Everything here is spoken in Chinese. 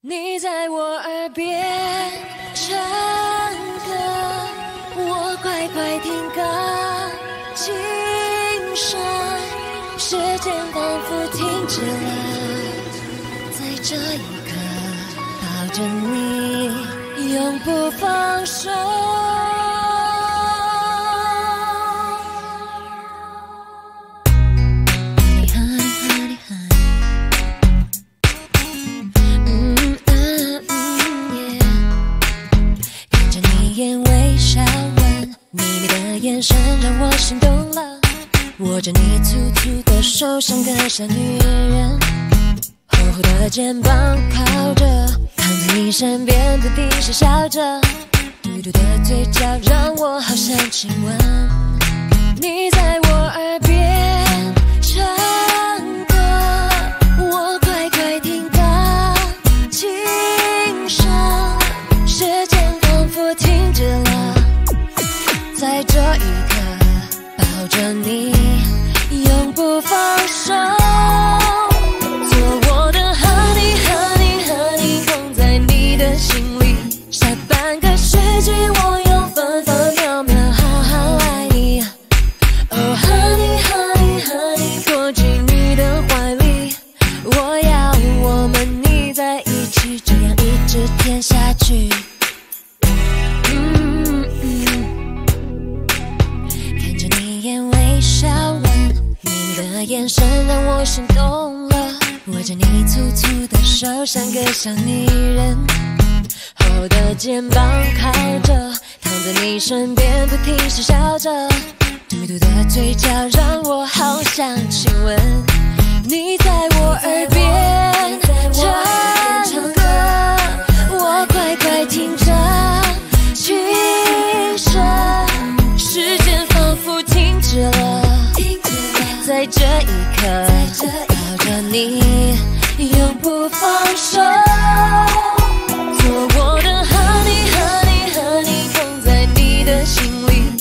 你在我耳边唱歌，我乖乖听歌，轻声，时间仿佛停止了，在这一刻抱着你，永不放手。眼神让我心动了。握着你粗粗的手，像个小女人，厚厚的肩膀靠着，躺在你身边不停傻笑着，嘟嘟的嘴角让我好想亲吻。你在我耳边唱歌，我乖乖听歌，轻声，时间仿佛停止抱着你，永不放手。做我的 honey honey honey，捧在你的心里，下半个世纪我用分分秒秒好好爱你。Oh honey honey honey，躲进你的怀里，我要我们腻在一起，这样一直甜下去。眼神让我心动了，握着你粗粗的手，像个小女人。厚的肩膀靠着，躺在你身边不停傻笑着，嘟嘟的嘴角让我好想亲吻。你在我耳边在这一刻抱着你，永不放手。做我的 honey honey honey，捧在你的心里，